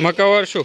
મકાવાર શું